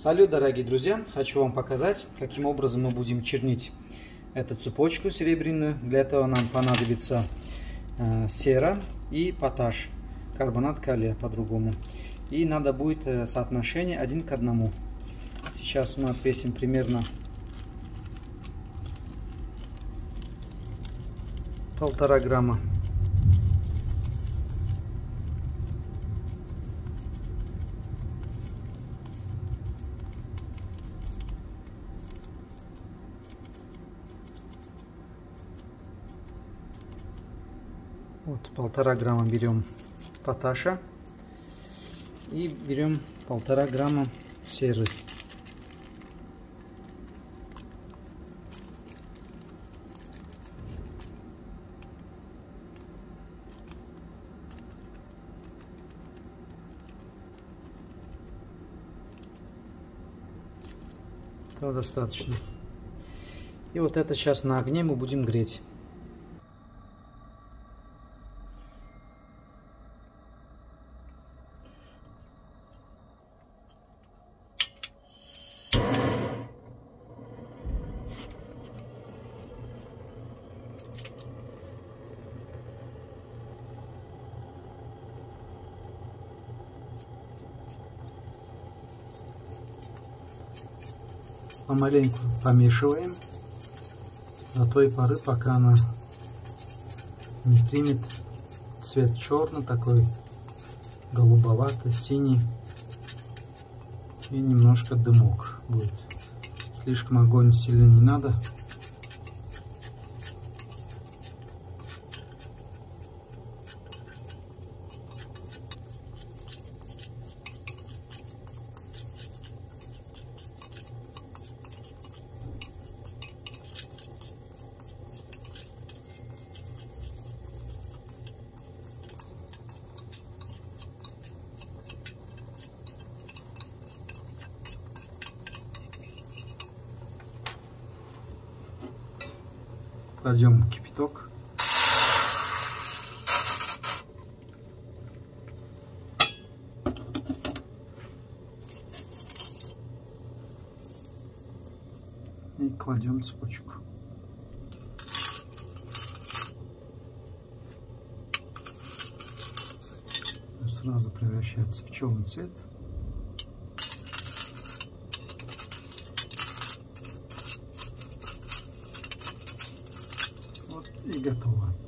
Салют, дорогие друзья! Хочу вам показать, каким образом мы будем чернить эту цепочку серебряную. Для этого нам понадобится э, сера и поташ, карбонат калия по-другому. И надо будет э, соотношение один к одному. Сейчас мы отвесим примерно полтора грамма Вот полтора грамма берем поташа и берем полтора грамма серы. Этого достаточно. И вот это сейчас на огне мы будем греть. Помаленьку помешиваем до той поры, пока она не примет цвет черный такой, голубоватый, синий и немножко дымок будет. Слишком огонь сильно не надо. Кладем кипяток. И кладем цепочку. Сразу превращается в черный цвет. i gotowa.